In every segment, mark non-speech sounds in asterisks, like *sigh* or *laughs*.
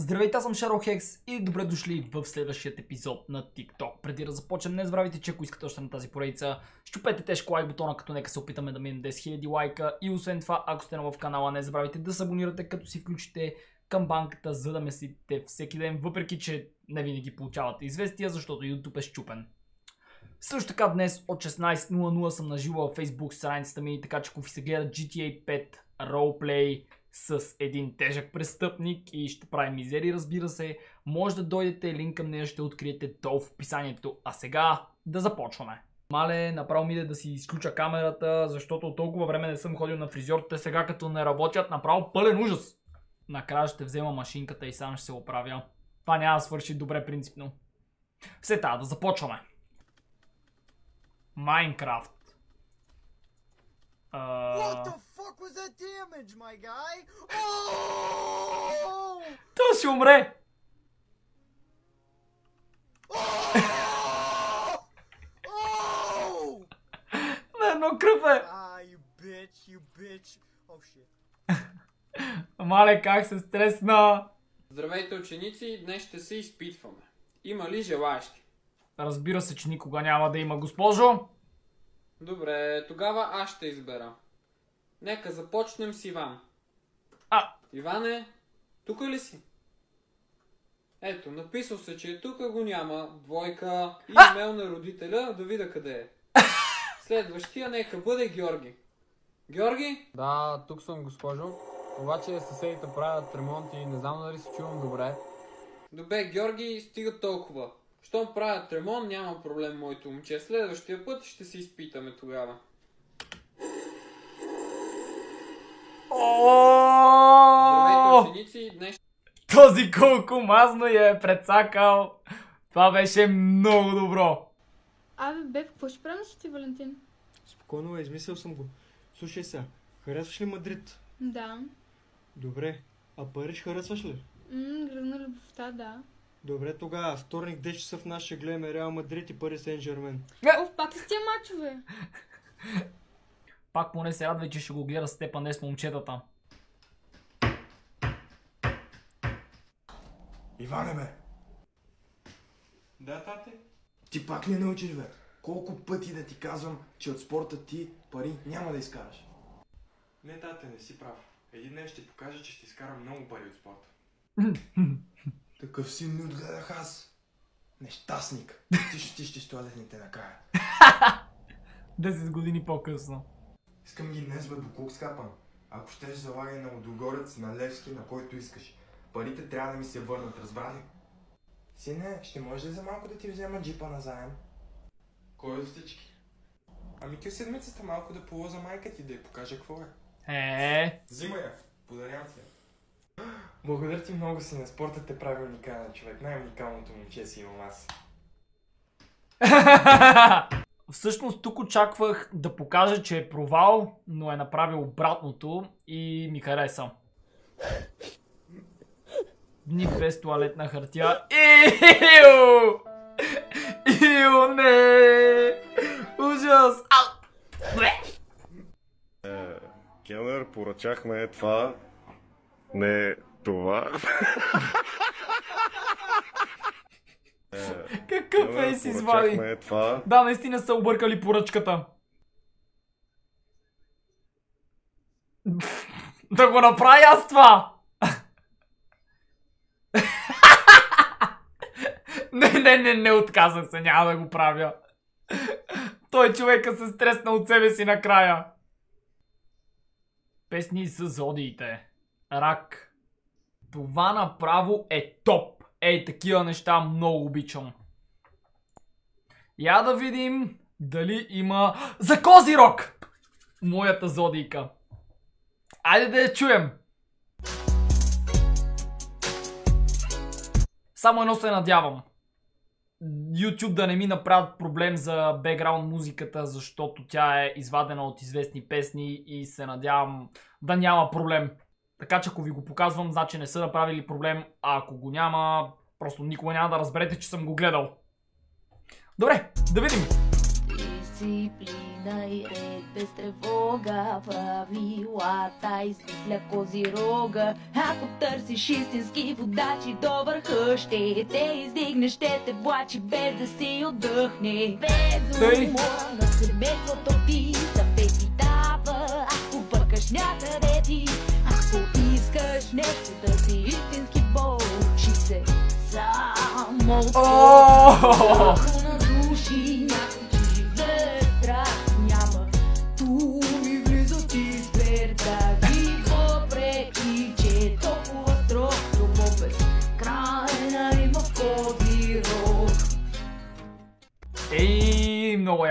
Здравейте, аз съм Шаро Хекс и добре дошли в следващия епизод на TikTok. Преди да започнем, не забравяйте, че ако искате още на тази поредица, щупете тежко лайк бутона, като нека се опитаме да минем 10 000 лайка. И освен това, ако сте нова в канала, не забравяйте да се абонирате, като си включите камбанката, за да ме всеки ден, въпреки че не винаги получавате известия, защото YouTube е щупен. Също така днес от 16.00 съм наживо във Facebook страницата ми, така че ако ви се гледа GTA 5 Roleplay с един тежък престъпник и ще прави мизери, разбира се, може да дойдете, линк към нея ще откриете долу в описанието. А сега да започваме. Мале, направо ми иде да си изключа камерата, защото толкова време не съм ходил на фризьорите, сега като не работят, направо пълен ужас. Накрая ще взема машинката и сам ще се оправя. Това няма да свърши добре принципно. Все така, да започваме. Майнкрафт. Uh, was that damage, my guy? Oh! той ще умре! Oh! *laughs* На едно кръв е! Ah, you bitch, you bitch. Oh shit. *laughs* Мале, как се стресна! Здравейте ученици, днес ще се изпитваме. Има ли желаящи? Разбира се, че никога няма да има, госпожо. Добре, тогава аз ще избера. Нека започнем с Иван. А, Иване, тук ли си? Ето, написал се, че е тук, го няма. Двойка и имейл на родителя, да видя къде е. *laughs* Следващия нека бъде Георги. Георги? Да, тук съм, госпожо. Обаче съседите правят ремонт и не знам дали се чувам добре. Добре, Георги, стига толкова. Щом правят ремонт, няма проблем, моето момче. Следващия път ще се изпитаме тогава. Здравейте, О! ученици, днес Този колко мазно я е прецакал. Това беше много добро. Абе, бе, какво ще правим на Свети Валентин? Спокойно, измислил съм го. Слушай сега, харесваш ли Мадрид? Да. Добре. А Париж харесваш ли? Ммм, града на любовта, да. Добре, тогава, вторник 10 часа в ще гледаме Реал Мадрид и Пари Сен Жермен. Оф, пак с тия мачове? *laughs* Пак поне се радвай, че ще го гледа с теб, а не с момчетата. Иване, бе! Да, тате? Ти пак не научиш, бе? Колко пъти да ти казвам, че от спорта ти пари няма да изкараш? Не, тате, не си прав. Един ден ще покажа, че ще изкарам много пари от спорта. *laughs* Такъв син ми отгледах аз. Нещастник. Ти ще тищиш туалетните накрая. *laughs* 10 години по-късно. Искам ги днес, бе, до колко скапам. Ако щеш залагай на Лодогорец, на Левски, на който искаш. Парите трябва да ми се върнат, разбра ли? Сине, ще може ли за малко да ти взема джипа назаем? Кой от всички? Ами кю седмицата малко да полоза майка ти да й покажа какво е. Е, Взимай я, подарявам ти я. Благодаря ти много си на спорта те прави уникален човек. Най-уникалното момче си имам аз. *laughs* Всъщност тук очаквах да покажа, че е провал, но е направил обратното и ми хареса. Дни без туалетна хартия. Иу! Иу, не! Ужас! Ау! Бле! Келнер, поръчахме това. Не това. *laughs* Какъв Келнер, фейс извади? това. Да, наистина са объркали поръчката. да го направя аз това! *laughs* не, не, не, не отказах се, няма да го правя. Той човека се стресна от себе си накрая. Песни с зодиите. Рак. Това направо е топ. Ей, такива неща много обичам. Я да видим дали има за Козирог! Моята зодийка. Айде да я чуем. Само едно се надявам. YouTube да не ми направят проблем за бекграунд музиката, защото тя е извадена от известни песни и се надявам да няма проблем. Така че ако ви го показвам, значи не са направили проблем, а ако го няма, просто никога няма да разберете, че съм го гледал. Добре, да видим. Please, и ред без тревога Правилата измисля козирога Ако търсиш истински водачи до върха Ще те издигне, ще те плачи без да си отдъхне. Безумно на семейството ти Запети дава Ако бъркаш някъде ти Ако искаш нещо да си истински бог Учи се. Само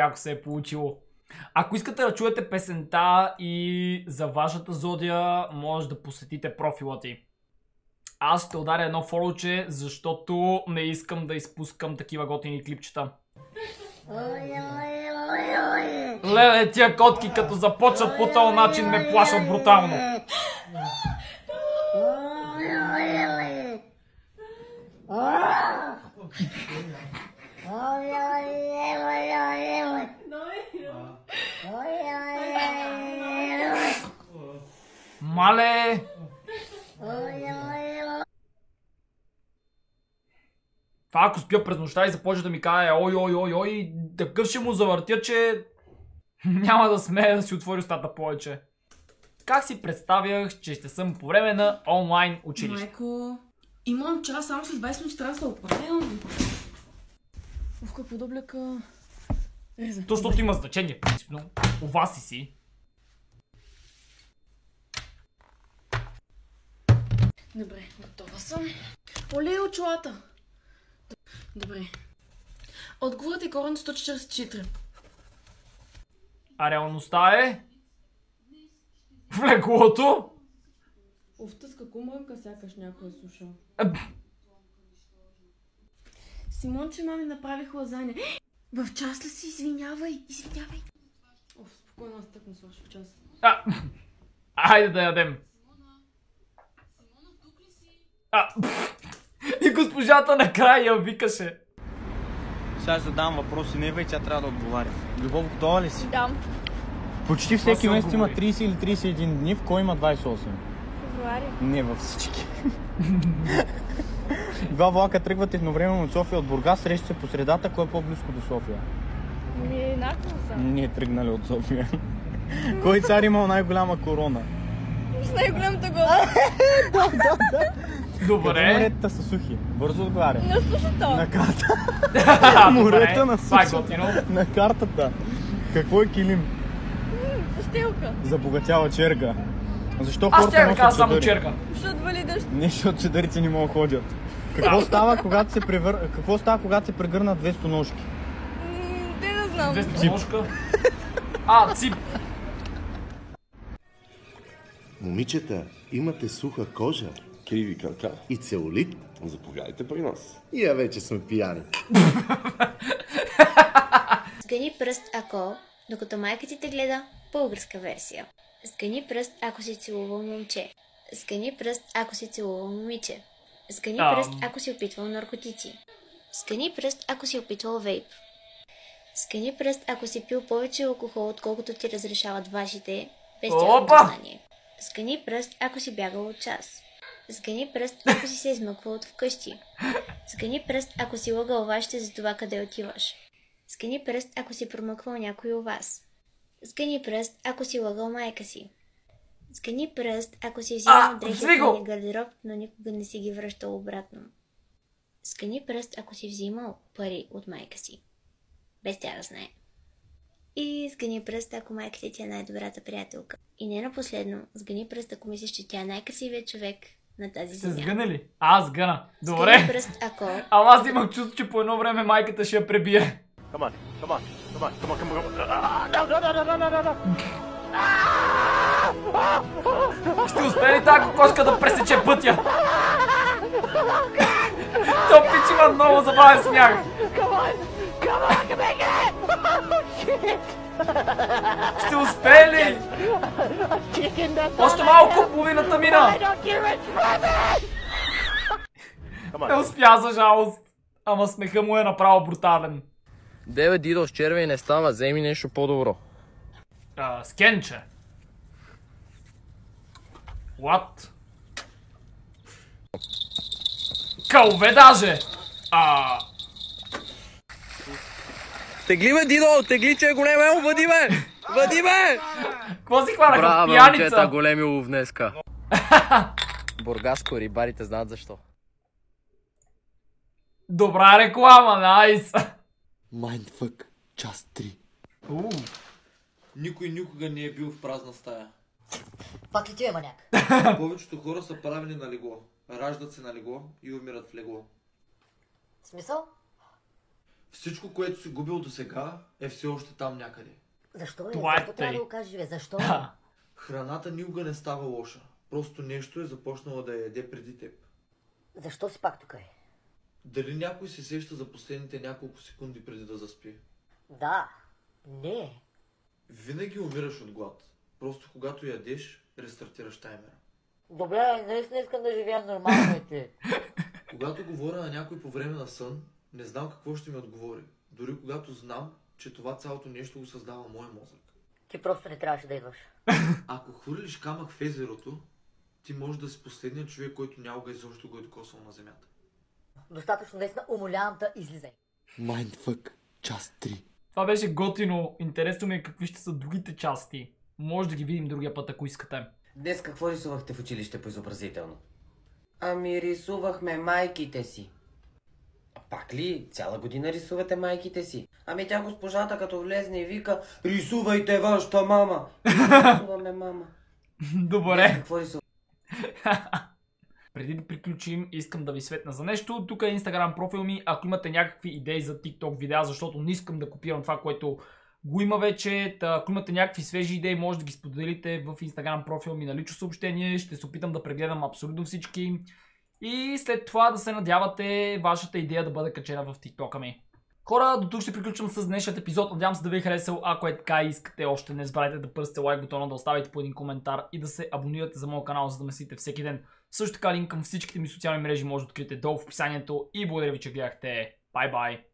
Яко се е получило. Ако искате да чуете песента и за вашата зодия, може да посетите профила ти. Аз ще ударя едно фолоче, защото не искам да изпускам такива готини клипчета. Леле, тия котки като започват по този начин ме плашат брутално. Мале! Това ако спя през нощта и започне да ми каже ой, ой, ой, ой, такъв ще му завъртя, че *laughs* няма да смея да си отвори устата повече. Как си представях, че ще съм по време на онлайн училище? Майко, имам час, само след 20 минути трябва да се оправям. Уф, какво да облека... Реза. То, защото има значение, принципно. У вас си си. Добре, готова съм. Оле очилата. Добре. Отговорът е корен 144. А реалността е... В леглото? Уф, тъс какво мрънка сякаш някой е слушал. Е, Симонче мами направих лазаня. В час ли си? Извинявай, извинявай. Оф, спокойно, аз тък не свърших час. А, *laughs* айде да ядем. А, *laughs* и госпожата накрая викаше. Сега ще задам въпроси на Ева и тя трябва да отговаря. Любов, готова ли си? Да. Почти всеки месец има отговори. 30 или 31 дни, в кой има 28? Февруари. Не във всички. *laughs* Два влака тръгват едновременно от София от Бургас, срещат се по средата, кой е по-близко до София? Ми еднакво са. Ние тръгнали от София. кой цар имал най-голяма корона? С най-голямата глава. *laughs* Къде Добре. моретата са сухи? Бързо отговаря. На сушата. На карта. *laughs* Морета на е сушата. На картата. Какво е килим? Постилка. Забогатява черга. Защо Аз хората да носят кажа само чадъри? черга. Защото вали дъжд. Не, защото чадърите не могат да ходят. Какво става, когато се превър... Какво става, когато се прегърнат две стоножки? М, Те не знам. Две ножка. А, цип. Момичета, имате суха кожа. Криви крака. И целулит. Заповядайте при нас. И я вече сме пияни. Сгъни пръст ако, докато майка ти те гледа, българска версия. Сгъни пръст ако си целувал момче. Сгъни пръст ако си целувал момиче. Сгъни Ам. пръст ако си опитвал наркотици. Сгъни пръст ако си опитвал вейп. Сгъни пръст ако си пил повече алкохол, отколкото ти разрешават вашите, без тяхното знание. Сгъни пръст ако си бягал от час. Сгъни пръст ако си се измъквал от вкъщи. Сгъни пръст ако си лъгал вашите за това къде отиваш. Сгъни пръст, ако си промъквал някой у вас. Сгъни пръст, ако си лъгал майка си. Сгъни пръст, ако си взимал дрехи от гардероб, но никога не си ги връщал обратно. Сгъни пръст, ако си взимал пари от майка си. Без тя да знае. И сгъни пръст, ако майка ти е най-добрата приятелка. И не на последно, сгъни пръст, ако мислиш, че тя е най-красивият човек на тази Се земя. сгъна ли? А, сгъна. Сгъни Добре. пръст, ако... Ама аз имах чувство, че по едно време майката ще я пребие. Come on, come on, come on, come on, come on. Ah, no, no, no, no, no, no, no. Ще успее ли тази кокошка да пресече пътя? То пич има много забавен смях. Ще успее ли? Още малко, половината мина. Не успя за жалост. Ама смеха му е направо брутален. Деве, Дидо, с червей не става, вземи нещо по-добро. А, скенче. What? Кълве даже! А... Тегли ме, Дидо! Тегли, че е голем ел! Въди ме! Въди ме! Какво си хванаха? Браво, момчета, големи улов днеска. *laughs* Бургаско, рибарите знаят защо. Добра реклама, найс! Майндфък, част 3. Никой никога не е бил в празна стая. Пак ли ти е маняк? *laughs* Повечето хора са правени на легло. Раждат се на легло и умират в легло. Смисъл? Всичко, което си губил до сега, е все още там някъде. Защо е? Това е Защо трябва да го кажеш, бе? Защо? Храната никога не става лоша. Просто нещо е започнало да я яде преди теб. Защо си пак тук е? Дали някой се сеща за последните няколко секунди преди да заспи? Да. Не. Винаги умираш от глад. Просто когато ядеш, рестартираш таймера. Добре, наистина искам да живея нормално и ти. *laughs* Когато говоря на някой по време на сън, не знам какво ще ми отговори. Дори когато знам, че това цялото нещо го създава моя мозък. Ти просто не трябваше да идваш. *laughs* Ако хвърлиш камък в езерото, ти можеш да си последният човек, който някога изобщо го е докосвал на земята. Достатъчно наистина умолявам те, излизай. Mindfuck, част 3. Това беше готино. Интересно ми е какви ще са другите части. Може да ги видим другия път, ако искате. Днес какво рисувахте в училище по изобразително? Ами рисувахме майките си. Пак ли? Цяла година рисувате майките си. Ами тя госпожата като влезне и вика Рисувайте вашата мама! *laughs* Рисуваме мама. Добре. Какво рисувате? Преди да приключим, искам да ви светна за нещо. Тук е Instagram профил ми. Ако имате някакви идеи за TikTok видеа, защото не искам да копирам това, което го има вече. Та, ако имате някакви свежи идеи, може да ги споделите в Instagram профил ми на лично съобщение. Ще се опитам да прегледам абсолютно всички. И след това да се надявате вашата идея да бъде качена в TikTok ми. Хора, до тук ще приключвам с днешният епизод. Надявам се да ви е харесал. Ако е така и искате още, не забравяйте да пръсте лайк бутона, да оставите по един коментар и да се абонирате за моят канал, за да ме всеки ден. Също така линк към всичките ми социални мрежи може да откриете долу в описанието и благодаря ви, че гледахте. Бай бай!